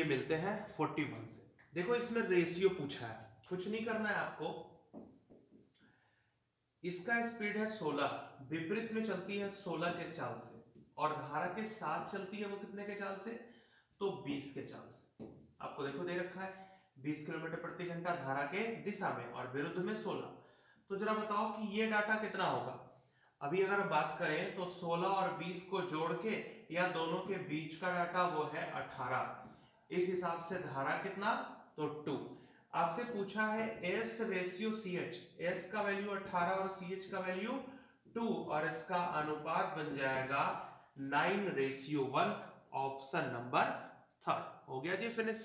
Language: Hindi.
ये मिलते हैं 41 से। देखो इसमें रेशियो पूछा है। कुछ नहीं करना है आपको। इसका स्पीड है 16 विपरीत में चलती है 16 के चाल से। और धारा के साथ चलती है वो कितने के चाल से? तो 20 के चाल से। आपको देखो दे रखा है। 20 किलोमीटर प्रति घंटा धारा के दिशा में और विरुद्ध में 16 तो जरा बताओ कि ये डाटा कितना होगा? अभी अगर बात करें तो 16 और 20 को जोड़ के या दोनों के बीच का डाटा वो है 18 इस हिसाब से धारा कितना? तो टू आपसे पूछा है S ratio C H S का वैल्यू 18 और सी एच का वैल्यू टू और इसका अनुपात बन जाएगा nine ratio one option number third हो गया जी फिनिश